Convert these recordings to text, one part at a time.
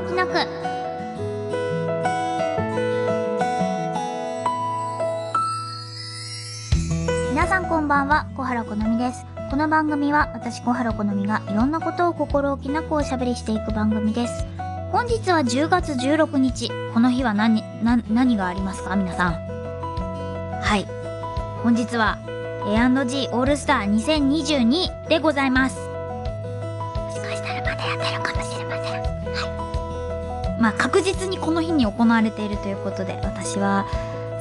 置きなく。皆さんこんばんは小原好みです。この番組は私小原好みがいろんなことを心置きなくおしゃべりしていく番組です。本日は10月16日。この日は何な何がありますか？皆さん。はい。本日は A&G オールスター2022でございます。確実にこの日に行われているということで私は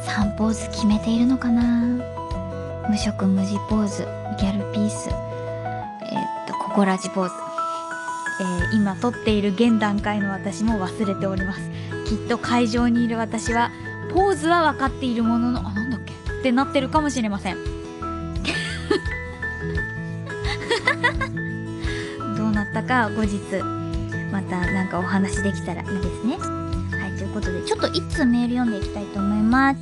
3ポーズ決めているのかな？無色無地ポーズギャルピースえーっとココラジポーズ。えー今撮っている現段階の私も忘れております。きっと会場にいる私はポーズは分かっているもののあなんだっけ？ってなってるかもしれません。どうなったか後日またなんかお話できたらいいですね。はいということでちょっと一通メール読んでいきたいと思います。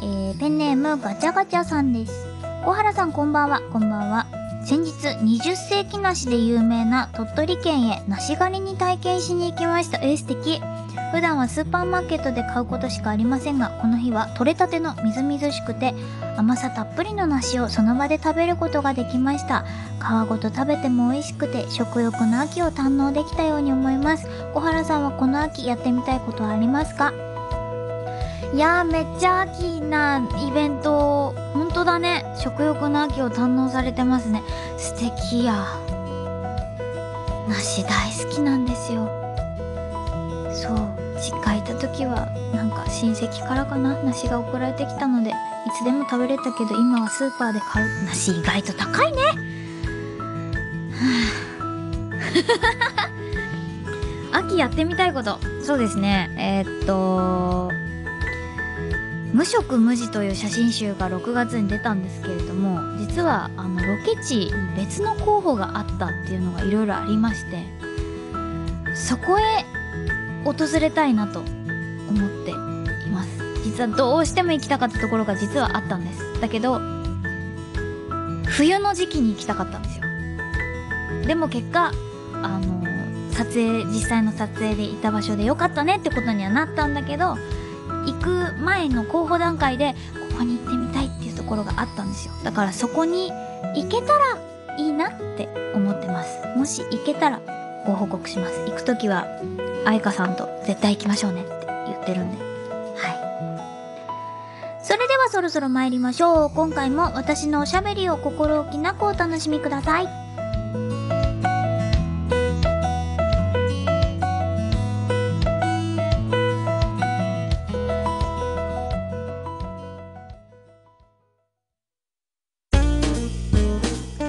えー、ペンネームガチャガチャさんです。小原さんこんばんは。こんばんは。先日20世紀梨で有名な鳥取県へ梨狩りに体験しに行きました。えー、素敵。普段はスーパーマーケットで買うことしかありませんがこの日は採れたてのみずみずしくて甘さたっぷりの梨をその場で食べることができました。皮ごと食べても美味しくて食欲の秋を堪能できたように思います。小原さんはこの秋やってみたいことはありますか？いやーめっちゃ秋なイベント。本当だね。食欲の秋を堪能されてますね。素敵や。梨大好きなんですよ。そう。実家いた時はなんか親戚からかな梨が送られてきたのでいつでも食べれたけど今はスーパーで買う梨意外と高いね。はあ 秋やってみたいこと。そうですね。えーっと無色無地という写真集が6月に出たんですけれども実はあのロケ地に別の候補があったっていうのがいろいろありましてそこへ訪れたいなと思っています。実はどうしても行きたかったところが実はあったんです。だけど冬の時期に行きたかったんですよ。でも結果あの撮影実際の撮影でいた場所でよかったねってことにはなったんだけど行く前の候補段階でここに行ってみたいっていうところがあったんですよ。だからそこに行けたらいいなって思ってます。もし行けたらご報告します。行く時は愛花さんと絶対行きましょうねって言ってるんで。はい。それではそろそろ参りましょう。今回も私のおしゃべりを心置きなくお楽しみください。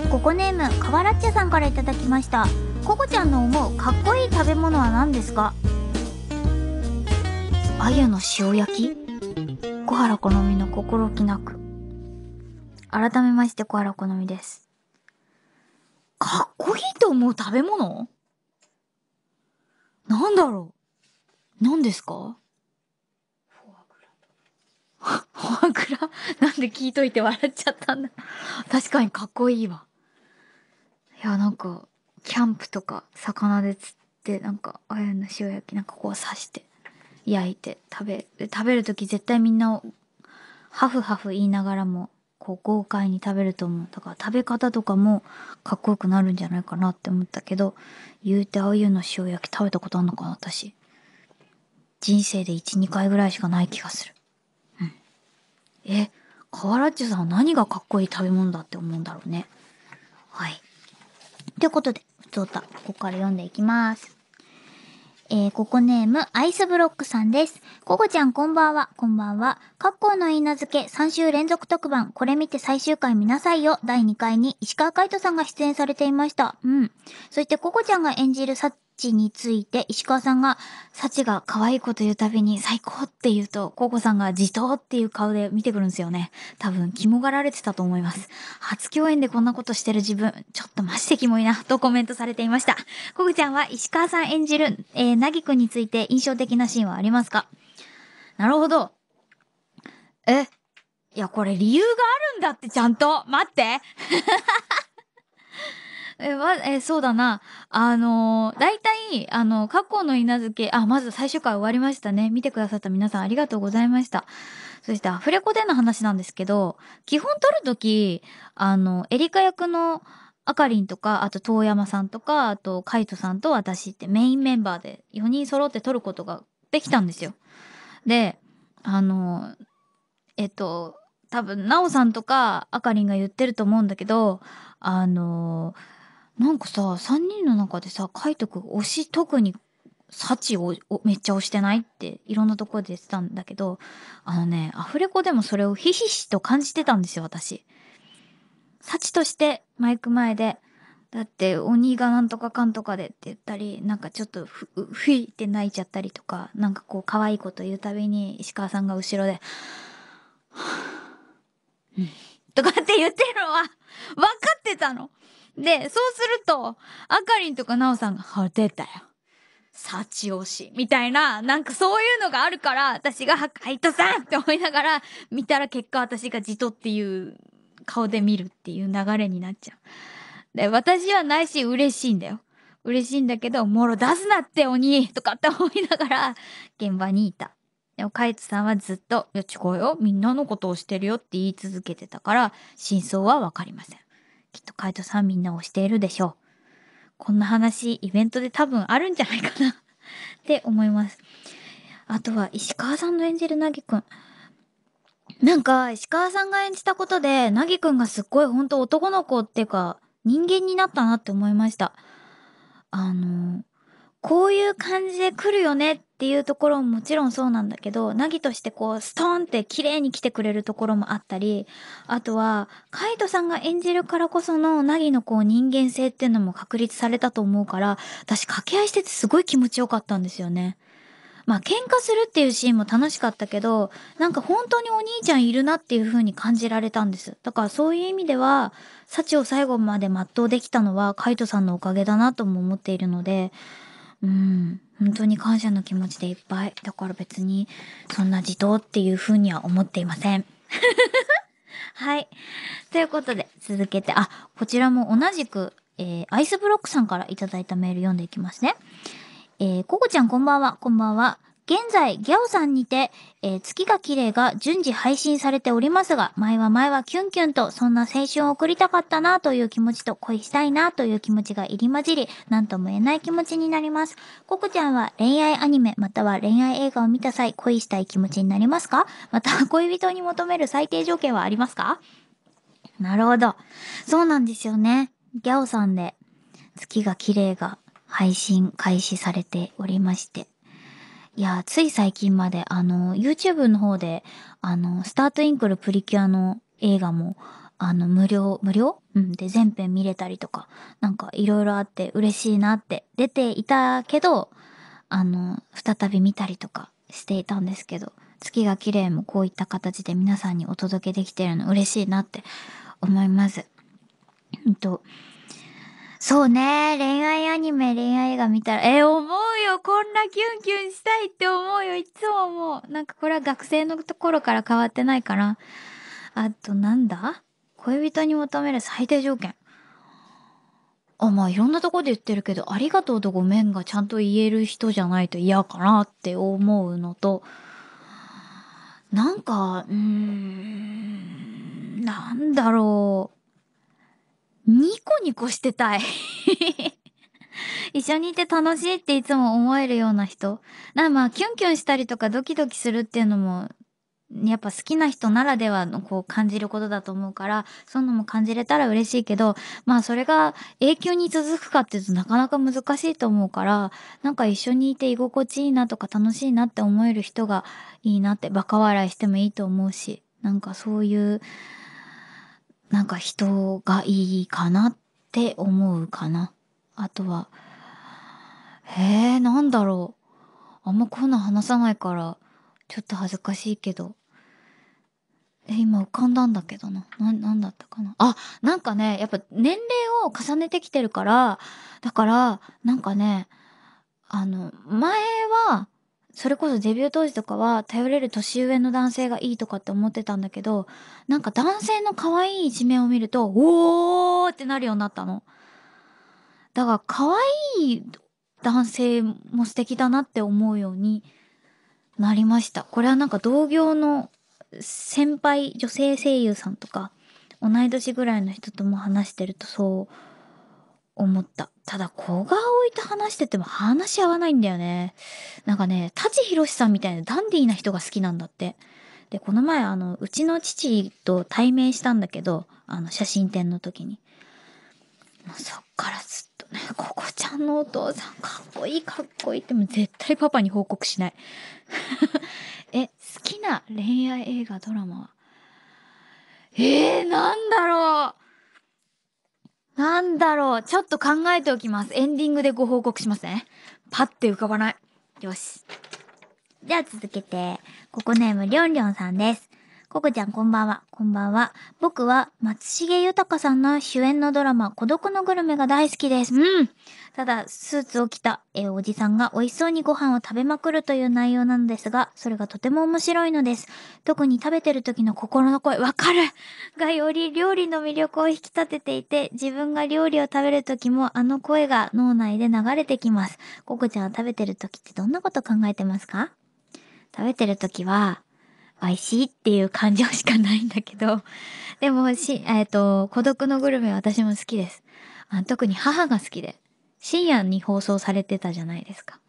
ココネームかわらっちゃさんからいただきました。ココちゃんの思うかっこいい食べ物は何ですか？鮎の塩焼き？小原好みの心置きなく。改めまして小原好みです。かっこいいと思う食べ物？なんだろう？何ですか？フォアグラ。フォアグラ？なんで聞いといて笑っちゃったんだ。確かにかっこいいわ。いやなんかキャンプとか魚で釣ってなんかあやの塩焼きなんかこう刺して焼いて食べで食べる時絶対みんなハフハフ言いながらもこう豪快に食べると思う。だから食べ方とかもかっこよくなるんじゃないかなって思ったけど言うてああいうの塩焼き食べたことあんのかな私。人生で12回ぐらいしかない気がする。うん。えカワラッチョさんは何がかっこいい食べ物だって思うんだろうね。はい。ということで、ふつおた、ここから読んでいきます。えー、ここネーム、アイスブロックさんです。ここちゃんこんばんは、こんばんは。格好のいい名付け3週連続特番、これ見て最終回見なさいよ。第2回に石川海人さんが出演されていました。うん。そしてここちゃんが演じるさチについて、石川さんが、サチが可愛いこと言うたびに最高って言うと、ココさんが自答っていう顔で見てくるんですよね。多分、肝がられてたと思います。初共演でこんなことしてる自分、ちょっとマジでキモいな、とコメントされていました。ココちゃんは石川さん演じる、えー、なぎくんについて印象的なシーンはありますか？なるほど。え、いや、これ理由があるんだってちゃんと。待って。え、ま、え、そうだな。あのー、大体、あの、過去の稲付け、あ、まず最終回終わりましたね。見てくださった皆さんありがとうございました。そして、アフレコでの話なんですけど、基本撮るとき、あの、エリカ役のあかりんとか、あと遠山さんとか、あとカイトさんと私ってメインメンバーで4人揃って撮ることができたんですよ。で、あの、えっと、多分、なおさんとかあかりんが言ってると思うんだけど、あのなんかさ、3人の中でさ、カイトくん推し特に幸をめっちゃ推してないっていろんなところで言ってたんだけど、あのね、アフレコでもそれをひしひと感じてたんですよ、私。幸としてマイク前で、だって鬼がなんとかかんとかでって言ったり、なんかちょっとふ、ふいって泣いちゃったりとか、なんかこう可愛いこと言うたびに石川さんが後ろで、うん、とかって言ってるのは分かってたの。で、そうすると、あかりんとかなおさんが、は、出たよ。幸推し。みたいな、なんかそういうのがあるから、私が、はカイトさんって思いながら、見たら結果私がじとっていう顔で見るっていう流れになっちゃう。で、私はないし嬉しいんだよ。嬉しいんだけど、もろ出すなって鬼とかって思いながら、現場にいた。でも、カイトさんはずっと、いや、違うよ。みんなのことをしてるよって言い続けてたから、真相はわかりません。きっとカイトさんみんなをしているでしょう。こんな話、イベントで多分あるんじゃないかな って思います。あとは、石川さんの演じるなぎくん。なんか、石川さんが演じたことで、なぎくんがすっごいほんと男の子っていうか、人間になったなって思いました。あの、こういう感じで来るよねっっていうところももちろんそうなんだけど、なぎとしてこう、ストーンって綺麗に来てくれるところもあったり、あとは、カイトさんが演じるからこそのなぎのこう人間性っていうのも確立されたと思うから、私掛け合いしててすごい気持ちよかったんですよね。まあ喧嘩するっていうシーンも楽しかったけど、なんか本当にお兄ちゃんいるなっていう風に感じられたんです。だからそういう意味では、幸を最後まで全うできたのはカイトさんのおかげだなとも思っているので、うん、本当に感謝の気持ちでいっぱい。だから別にそんな自動っていう風には思っていません。はい。ということで、続けて、あ、こちらも同じく、えー、アイスブロックさんからいただいたメール読んでいきますね。えー、ココちゃんこんばんは、こんばんは。現在、ギャオさんにて、えー、月が綺麗が順次配信されておりますが、前は前はキュンキュンと、そんな青春を送りたかったなという気持ちと、恋したいなという気持ちが入り混じり、なんとも言えない気持ちになります。ココちゃんは恋愛アニメ、または恋愛映画を見た際、恋したい気持ちになりますか？また、恋人に求める最低条件はありますか？なるほど。そうなんですよね。ギャオさんで、月が綺麗が配信開始されておりまして。いや、つい最近まで、あの、YouTube の方で、あの、スタートインクルプリキュアの映画も、あの、無料、無料？うん。で、全編見れたりとか、なんかいろいろあって嬉しいなって出ていたけど、あの、再び見たりとかしていたんですけど、月が綺麗もこういった形で皆さんにお届けできてるの嬉しいなって思います。うんと、そうね。恋愛アニメ、恋愛映画見たら、え思うよ。こんなキュンキュンしたいって思うよ。いつも思う。なんかこれは学生のところから変わってないかな。あとなんだ？恋人に求める最低条件。あ、まあいろんなとこで言ってるけど、ありがとうとごめんがちゃんと言える人じゃないと嫌かなって思うのと、なんか、うーん、なんだろう。ニコニコしてたい 一緒にいて楽しいっていつも思えるような人。な、まあ、キュンキュンしたりとかドキドキするっていうのも、やっぱ好きな人ならではのこう感じることだと思うから、そういうのも感じれたら嬉しいけど、まあそれが永久に続くかっていうとなかなか難しいと思うから、なんか一緒にいて居心地いいなとか楽しいなって思える人がいいなってバカ笑いしてもいいと思うし、なんかそういう、なんか人がいいかなって思うかな。あとは、へえ、なんだろう。あんまこんな話さないから、ちょっと恥ずかしいけど。え、今浮かんだんだけどな。な、なんだったかな。あ、なんかね、やっぱ年齢を重ねてきてるから、だから、なんかね、あの、前は、それこそデビュー当時とかは頼れる年上の男性がいいとかって思ってたんだけど、なんか男性の可愛い一面を見ると、おーってなるようになったの。だから可愛い男性も素敵だなって思うようになりました。これはなんか同業の先輩女性声優さんとか同い年ぐらいの人とも話してるとそう思った。ただ、小顔置いて話してても話し合わないんだよね。なんかね、舘ひろしさんみたいなダンディーな人が好きなんだって。で、この前、あの、うちの父と対面したんだけど、あの、写真展の時に。もうそっからずっとね、ココちゃんのお父さんかっこいいかっこいいってもう絶対パパに報告しない。え、好きな恋愛映画ドラマは？えー、なんだろうなんだろうちょっと考えておきます。エンディングでご報告しますね。パッて浮かばない。よし。じゃあ続けて、ここネームりょんりょんさんです。ココちゃんこんばんは。こんばんは。僕は松重豊さんの主演のドラマ孤独のグルメが大好きです。うん。ただ、スーツを着た、えーおじさんが美味しそうにご飯を食べまくるという内容なのですが、それがとても面白いのです。特に食べてる時の心の声、わかるがより料理の魅力を引き立てていて、自分が料理を食べる時もあの声が脳内で流れてきます。ココちゃんは食べてる時ってどんなこと考えてますか？食べてる時は、美味しいっていう感情しかないんだけど、でもし、えっ、と、孤独のグルメ私も好きです。あ特に母が好きで、深夜に放送されてたじゃないですか。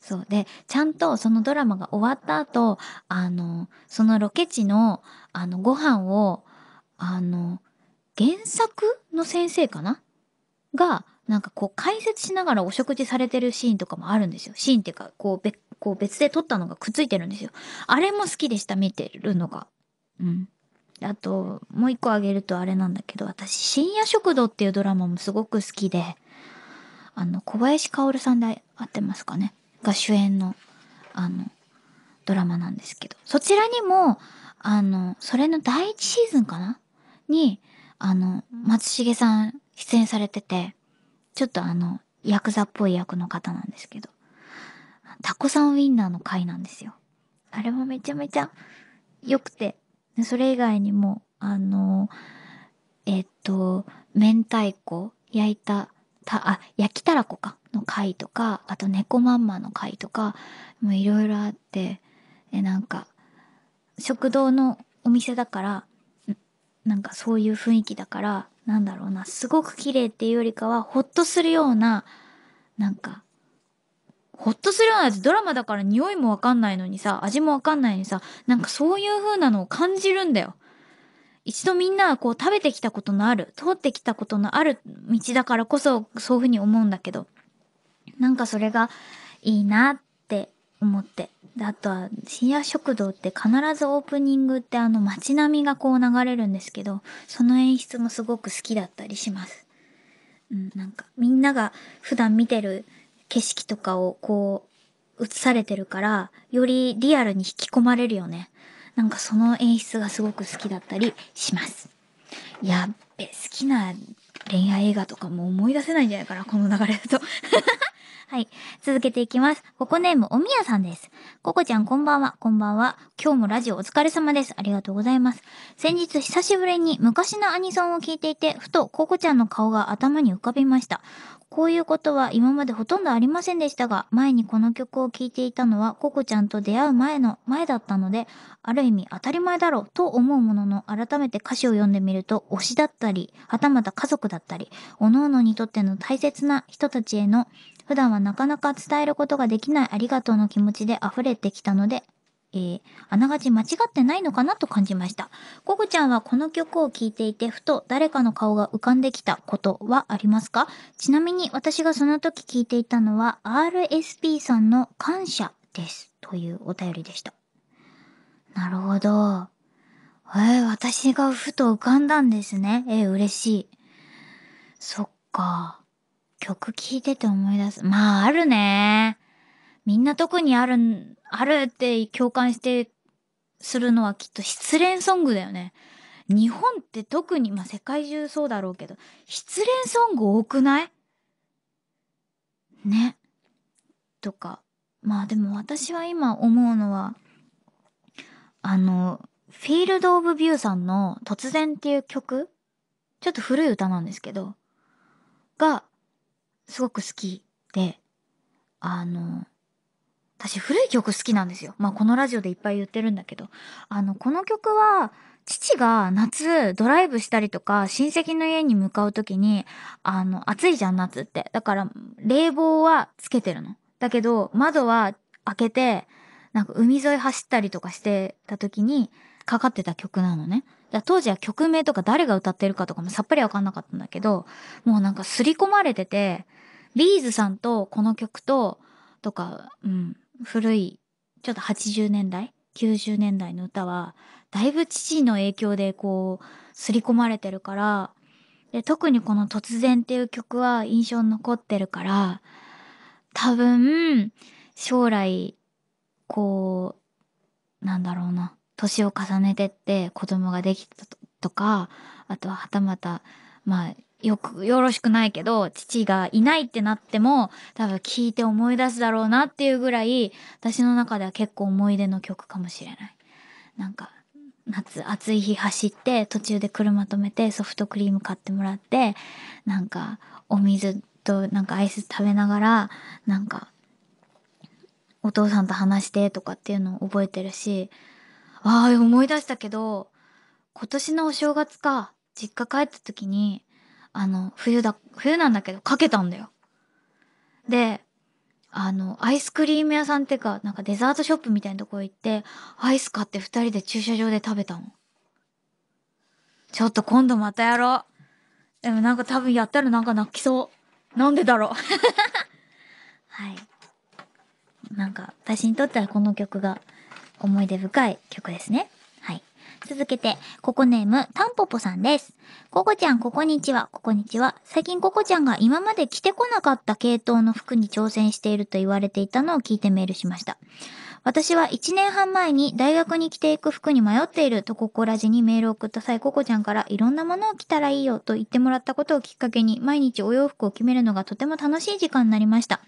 そう。で、ちゃんとそのドラマが終わった後、あの、そのロケ地の、あの、ご飯を、あの、原作の先生かな？が、なんかこう解説しながらお食事されてるシーンとかもあるんですよ。シーンっていうか、こう、こう別で撮ったのがくっついてるんですよ。あれも好きでした、見てるのが。うん。あと、もう一個あげるとあれなんだけど、私、深夜食堂っていうドラマもすごく好きで、あの、小林薫さんで合ってますかね？が主演の、あの、ドラマなんですけど、そちらにも、あの、それの第一シーズンかな？に、あの、松重さん出演されてて、ちょっとあの、ヤクザっぽい役の方なんですけど、タコさんウィンナーの回なんですよ。あれもめちゃめちゃ良くて、それ以外にも、あの、えっと、明太子焼いた、た、あ、焼きたらこか、の回とか、あと猫まんまの回とか、もういろいろあって、え、なんか、食堂のお店だから、なんかそういう雰囲気だから、なんだろうな、すごく綺麗っていうよりかは、ほっとするような、なんか、ほっとするようなやつドラマだから匂いもわかんないのにさ、味もわかんないのにさ、なんかそういう風なのを感じるんだよ。一度みんながこう食べてきたことのある、通ってきたことのある道だからこそそういう風に思うんだけど、なんかそれがいいなって思って。あとは深夜食堂って必ずオープニングってあの街並みがこう流れるんですけど、その演出もすごく好きだったりします。うん、なんかみんなが普段見てる景色とかをこう映されてるから、よりリアルに引き込まれるよね。なんかその演出がすごく好きだったりします。やっべ、好きな恋愛映画とかも思い出せないんじゃないかな、この流れだと。はい。続けていきます。ココネーム、おみやさんです。ココちゃん、こんばんは。こんばんは。今日もラジオお疲れ様です。ありがとうございます。先日、久しぶりに昔のアニソンを聞いていて、ふとココちゃんの顔が頭に浮かびました。こういうことは今までほとんどありませんでしたが、前にこの曲を聴いていたのはココちゃんと出会う前の前だったので、ある意味当たり前だろうと思うものの、改めて歌詞を読んでみると、推しだったり、はたまた家族だったり、各々にとっての大切な人たちへの、普段はなかなか伝えることができないありがとうの気持ちで溢れてきたので、えー、あながち間違ってないのかなと感じました。ココちゃんはこの曲を聴いていて、ふと誰かの顔が浮かんできたことはありますか？ちなみに私がその時聞いていたのは RSP さんの感謝です。というお便りでした。なるほど。えー、私がふと浮かんだんですね。えー、嬉しい。そっか。曲聴いてて思い出す。まあ、あるね。みんな特にある、あるって共感してするのはきっと失恋ソングだよね。日本って特に、まあ世界中そうだろうけど、失恋ソング多くない？ね。とか。まあでも私は今思うのは、あの、フィールド・オブ・ビューさんの突然っていう曲？ちょっと古い歌なんですけど、が、すごく好きで、あの、私古い曲好きなんですよ。まあこのラジオでいっぱい言ってるんだけど、あの、この曲は、父が夏ドライブしたりとか親戚の家に向かうときに、あの、暑いじゃん夏って。だから冷房はつけてるの。だけど窓は開けて、なんか海沿い走ったりとかしてた時にかかってた曲なのね。当時は曲名とか誰が歌ってるかとかもさっぱりわかんなかったんだけど、もうなんか刷り込まれてて、ビーズさんとこの曲と、とか、うん、古い、ちょっと80年代 ?90 年代の歌は、だいぶ父の影響でこう、刷り込まれてるから、で、特にこの突然っていう曲は印象に残ってるから、多分、将来、こう、なんだろうな、年を重ねてって子供ができたとか、あとははたまた、まあ、よく、よろしくないけど、父がいないってなっても、多分聞いて思い出すだろうなっていうぐらい、私の中では結構思い出の曲かもしれない。なんか、夏暑い日走って途中で車止めてソフトクリーム買ってもらってなんかお水となんかアイス食べながらなんかお父さんと話してとかっていうのを覚えてるしああ思い出したけど今年のお正月か実家帰った時にあの、冬だ、冬なんだけど、かけたんだよ。で、あの、アイスクリーム屋さんってか、なんかデザートショップみたいなとこ行って、アイス買って二人で駐車場で食べたの。ちょっと今度またやろう。でもなんか多分やったらなんか泣きそう。なんでだろう。はい。なんか、私にとってはこの曲が思い出深い曲ですね。続けて、ココネーム、タンポポさんです。ココちゃん、ここにちは、ここにちは。最近ココちゃんが今まで着てこなかった系統の服に挑戦していると言われていたのを聞いてメールしました。私は1年半前に大学に着ていく服に迷っているとココラジにメールを送った際、ココちゃんからいろんなものを着たらいいよと言ってもらったことをきっかけに毎日お洋服を決めるのがとても楽しい時間になりました。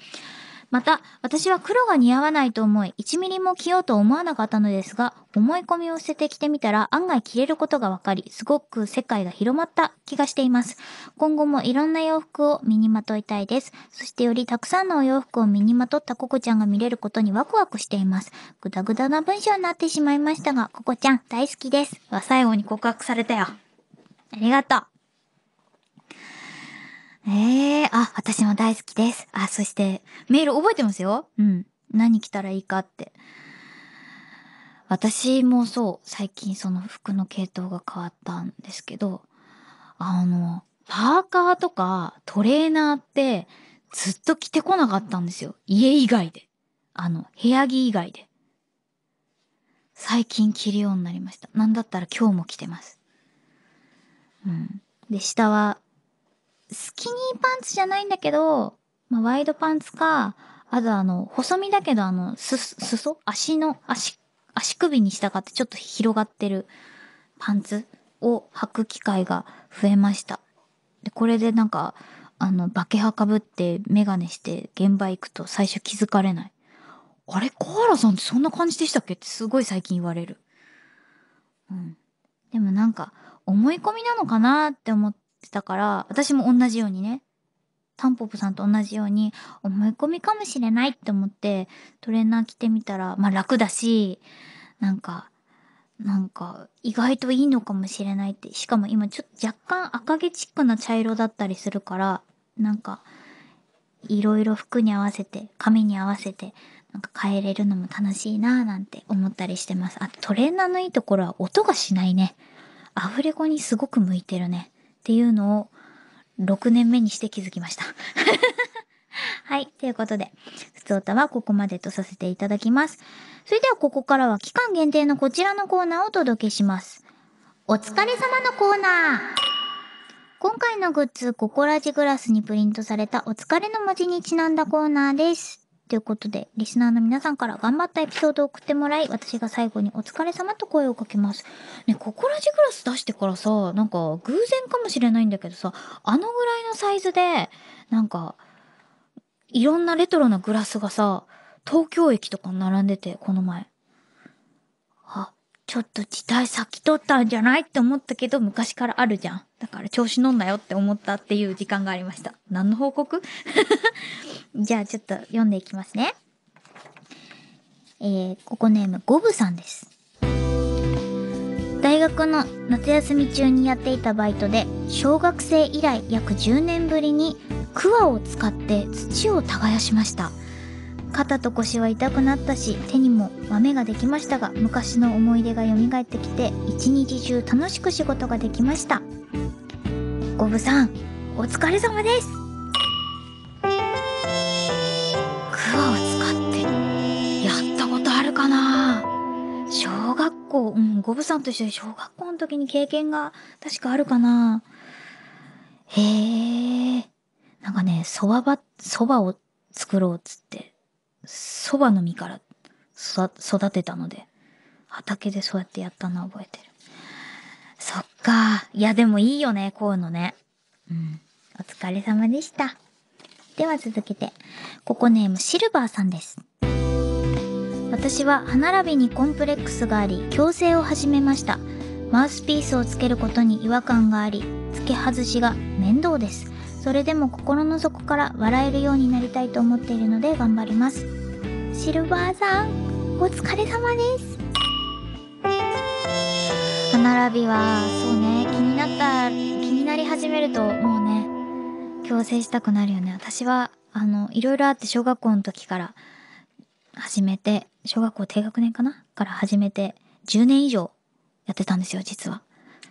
また、私は黒が似合わないと思い、1ミリも着ようと思わなかったのですが、思い込みを捨てて着てみたら案外着れることが分かり、すごく世界が広まった気がしています。今後もいろんな洋服を身にまといたいです。そしてよりたくさんのお洋服を身にまとったココちゃんが見れることにワクワクしています。ぐだぐだな文章になってしまいましたが、ココちゃん大好きです。最後に告白されたよ。ありがとう。ええー、あ、私も大好きです。あ、そして、メール覚えてますようん。何着たらいいかって。私もそう、最近その服の系統が変わったんですけど、あの、パーカーとかトレーナーってずっと着てこなかったんですよ。家以外で。あの、部屋着以外で。最近着るようになりました。なんだったら今日も着てます。うん。で、下はスキニーパンツじゃないんだけど、まあ、ワイドパンツか、あとあの、細身だけどあの、す、裾足の、足、足首に従ってちょっと広がってるパンツを履く機会が増えました。で、これでなんか、あの、バケハかぶってメガネして現場行くと最初気づかれない。あれ？コアラさんってそんな感じでしたっけ？ってすごい最近言われる。うん。でもなんか、思い込みなのかなって思っってたから、私も同じようにね、タンポポさんと同じように思い込みかもしれないって思ってトレーナー着てみたら、まあ楽だし、なんか、なんか意外といいのかもしれないって。しかも今ちょっと若干赤毛チックな茶色だったりするから、なんか、いろいろ服に合わせて、髪に合わせて、なんか変えれるのも楽しいなぁなんて思ったりしてます。あとトレーナーのいいところは音がしないね。アフレコにすごく向いてるね。っていうのを6年目にして気づきました はい。ということで、ふつおたはここまでとさせていただきます。それではここからは期間限定のこちらのコーナーをお届けします。お疲れ様のコーナー。今回のグッズ、ココラジグラスにプリントされたお疲れの文字にちなんだコーナーです。ということで、リスナーの皆さんから頑張ったエピソードを送ってもらい、私が最後にお疲れ様と声をかけます。ね、ココラジグラス出してからさ、なんか偶然かもしれないんだけどさ、あのぐらいのサイズで、なんか、いろんなレトロなグラスがさ、東京駅とかに並んでて、この前。あ、ちょっと時代先取ったんじゃないって思ったけど、昔からあるじゃん。だから調子乗んなよって思ったっていう時間がありました。何の報告？じゃあちょっと読んでいきますね。えー、ここネームゴブさんです。大学の夏休み中にやっていたバイトで、小学生以来約10年ぶりにクワを使って土を耕しました。肩と腰は痛くなったし手にも豆ができましたが昔の思い出が蘇ってきて一日中楽しく仕事ができましたゴブさんお疲れ様ですゴブさんと一緒に小学校の時に経験が確かあるかなへえなんかねそばばそばを作ろうっつって蕎麦の実から育てたので、畑でそうやってやったの覚えてる。そっか。いや、でもいいよね、こういうのね。うん。お疲れ様でした。では続けて、ここネームシルバーさんです。私は歯並びにコンプレックスがあり、矯正を始めました。マウスピースをつけることに違和感があり、付け外しが面倒です。それでも心の底から笑えるようになりたいと思っているので頑張ります。シルバーさん、お疲れ様です。歯並びは、そうね、気になった、気になり始めると、もうね、矯正したくなるよね。私は、あの、いろいろあって小学校の時から始めて、小学校低学年かな？から始めて、10年以上やってたんですよ、実は。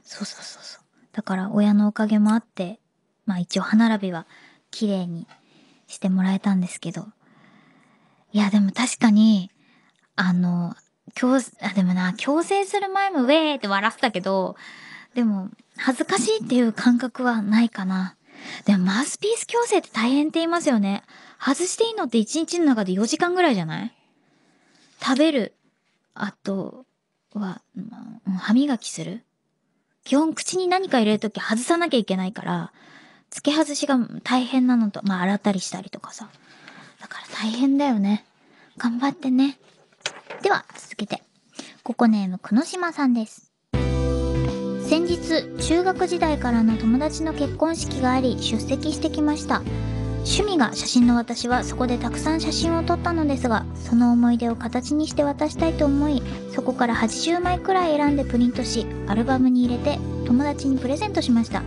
そうそうそうそう。だから親のおかげもあって、まあ一応歯並びは綺麗にしてもらえたんですけど。いやでも確かに、あの、強、あ、でもな、強制する前もウェーって笑ってたけど、でも、恥ずかしいっていう感覚はないかな。でもマウスピース矯正って大変って言いますよね。外していいのって1日の中で4時間ぐらいじゃない？食べる。あとは、歯磨きする。基本口に何か入れるとき外さなきゃいけないから、付け外しが大変なのと、まあ洗ったりしたりとかさ。だから大変だよね。頑張ってね。では、続けて。ここネーム、くのしまさんです。先日、中学時代からの友達の結婚式があり、出席してきました。趣味が写真の私はそこでたくさん写真を撮ったのですが、その思い出を形にして渡したいと思い、そこから80枚くらい選んでプリントし、アルバムに入れて友達にプレゼントしました。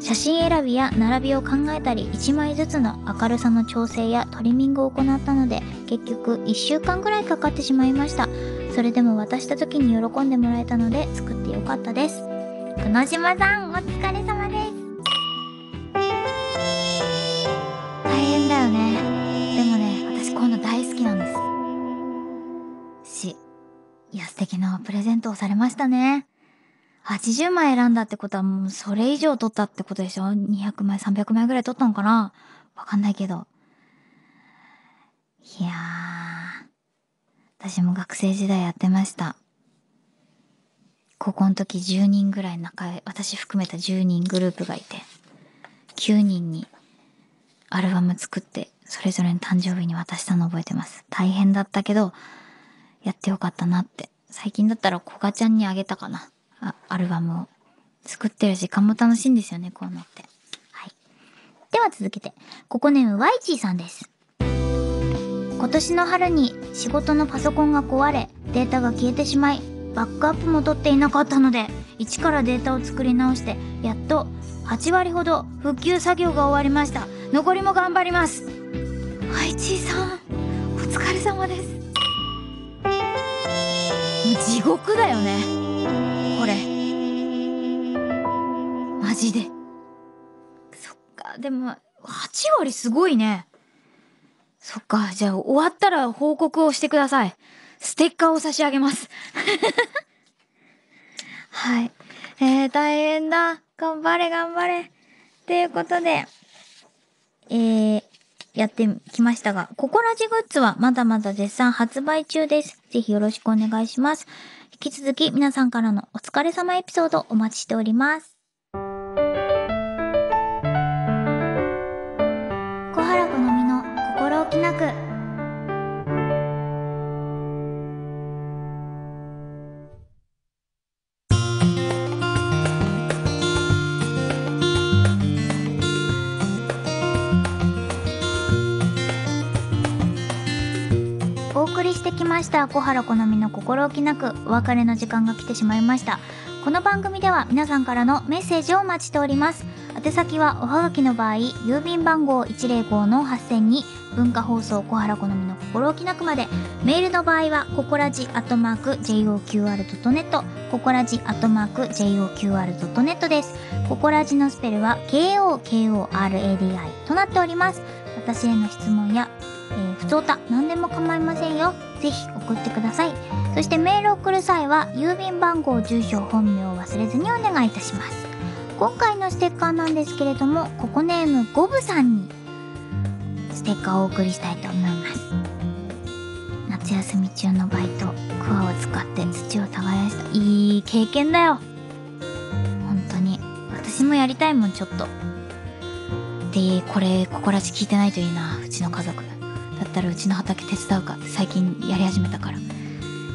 写真選びや並びを考えたり1枚ずつの明るさの調整やトリミングを行ったので結局1週間くらいかかってしまいました。それでも渡した時に喜んでもらえたので作ってよかったです。くのしまさんお疲れ様です。敵なプレゼントをされましたね80枚選んだってことはもうそれ以上取ったってことでしょ ?200 枚、300枚ぐらい取ったのかな？わかんないけど。いやー。私も学生時代やってました。高校の時10人ぐらい仲私含めた10人グループがいて、9人にアルバム作って、それぞれの誕生日に渡したの覚えてます。大変だったけど、やってよかったなって。最近だったらコガちゃんにあげたかな。あアルバムを作ってる時間も楽しいんですよね、こういうのって。はい。では続けて、ここネームワイチーさんです。今年の春に仕事のパソコンが壊れ、データが消えてしまい、バックアップも取っていなかったので、一からデータを作り直して、やっと8割ほど復旧作業が終わりました。残りも頑張ります。ワイチーさん、お疲れ様です。地獄だよね。これ。マジで。そっか、でも、8割すごいね。そっか、じゃあ終わったら報告をしてください。ステッカーを差し上げます。はい。えー、大変だ。頑張れ、頑張れ。ということで、えー、やってきましたが、ココラジグッズはまだまだ絶賛発売中です。ぜひよろしくお願いします。引き続き皆さんからのお疲れ様エピソードお待ちしております。ました。小原好みの心置きなくお別れの時間が来てしまいました。この番組では皆さんからのメッセージをお待ちしております。宛先はおはがきの場合郵便番号105-8000に文化放送小原好みの心置きなくまで。メールの場合はココラジアットマーク JOQR.net ココラジアットマーク JOQR.net です。ココラジのスペルは KOKORADI となっております。私への質問や、ふつおた何でも構いませんよ。ぜひ送ってください。そしてメールを送る際は郵便番号住所本名を忘れずにお願いいたします。今回のステッカーなんですけれどもココネームゴブさんにステッカーをお送りしたいと思います。夏休み中のバイトクワを使って土を耕した。いい経験だよ。本当に。私もやりたいもんちょっと。でこれここらち聞いてないといいなうちの家族。だったらうちの畑手伝うか最近やり始めたから。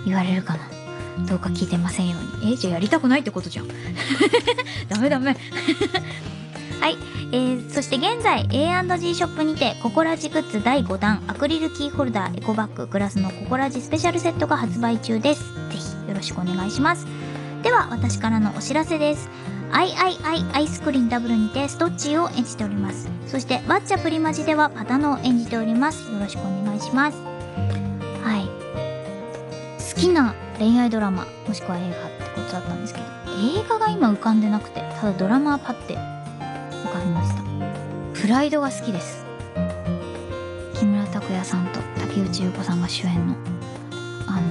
言われるかな。どうか聞いてませんように。えじゃあやりたくないってことじゃん。ダメダメ。はい、えー、そして現在 A&G ショップにてココラジグッズ第5弾アクリルキーホルダーエコバッググラスのココラジスペシャルセットが発売中です。ぜひよろしくお願いします。では私からのお知らせです。III アイスクリーンダブルにてストッチーを演じております。そしてワッチャプリマジではパタノを演じております。よろしくお願いします。はい。好きな恋愛ドラマもしくは映画ってことだったんですけど映画が今浮かんでなくてただドラマはパッて浮かびました。プライドが好きです。木村拓哉さんと竹内優子さんが主演のあの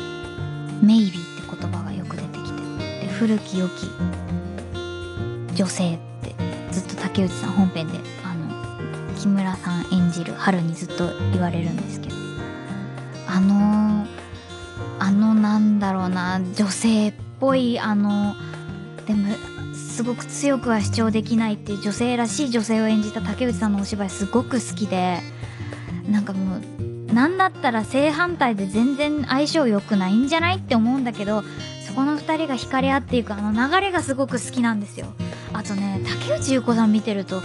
「メイビー」って言葉がよく出てきてで古き良き女性ってずっと竹内さん本編であの木村さん演じる春にずっと言われるんですけどあのあのなんだろうな女性っぽいあのでもすごく強くは主張できないっていう女性らしい女性を演じた竹内さんのお芝居すごく好きでなんかもう何だったら正反対で全然相性良くないんじゃないって思うんだけどそこの2人が惹かれ合っていくあの流れがすごく好きなんですよ。あとね竹内優子さん見てると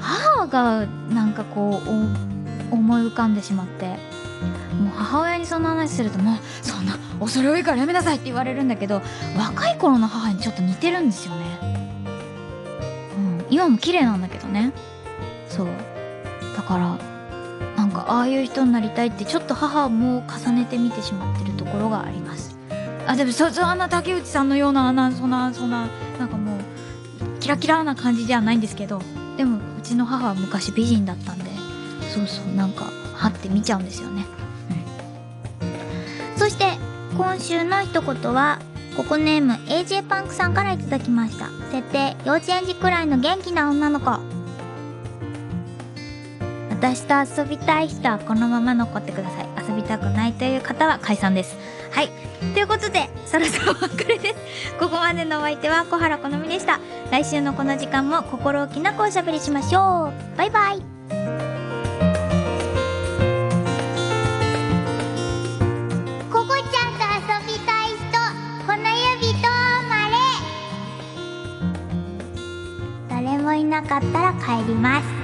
母がなんかこう思い浮かんでしまってもう母親にそんな話するともうそんな恐れ多いからやめなさいって言われるんだけど若い頃の母にちょっと似てるんですよね。うん今も綺麗なんだけどね。そう。だからなんかああいう人になりたいってちょっと母も重ねて見てしまってるところがあります。あでもそそんな竹内さんのようなそんなそんななんかもうキラキラな感じではないんですけどでもうちの母は昔美人だったんでそうそうなんかはって見ちゃうんですよね、うん、そして今週の一言はここネーム AJ パンクさんから頂きました。設定幼稚園児くらいの元気な女の子。私と遊びたい人はこのまま残ってください。遊びたくないという方は解散です。はい。ということでそろそろお別れです。ここまでのお相手は小原好みでした。来週のこの時間も心置きなくおしゃべりしましょう。バイバイ。ココちゃんと遊びたい人この指とまれ。誰もいなかったら帰ります。